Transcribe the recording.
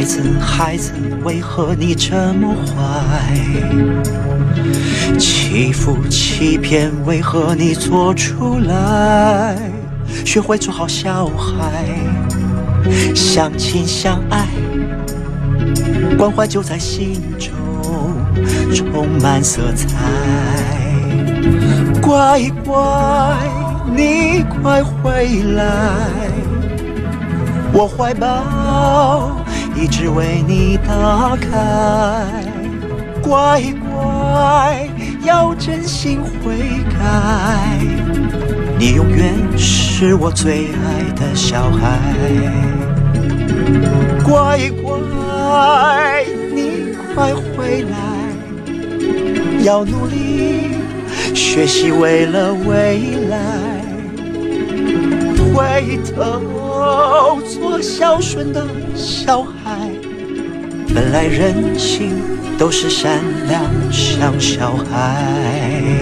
孩子，孩子，为何你这么坏？欺负、欺骗，为何你做出来？学会做好小孩，相亲相爱，关怀就在心中充满色彩。乖乖，你快回来，我怀抱直为你打开。乖乖，要真心悔改，你永远是我最爱的小孩。乖乖，你快回来，要努力学习，为了未来。回头做孝顺的小孩，本来人性。都是善良像小孩。